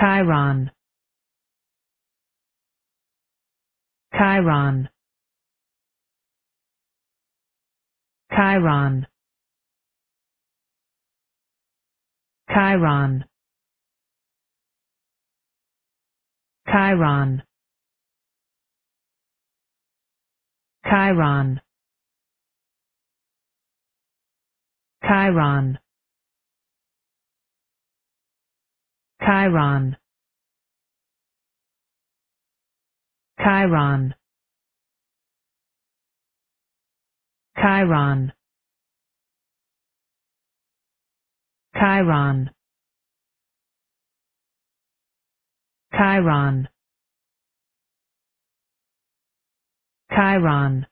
Chiron. Chiron. Chiron. Chiron. Chiron. Chiron. Chiron Chiron. Chiron. Chiron. Chiron. Chiron. Chiron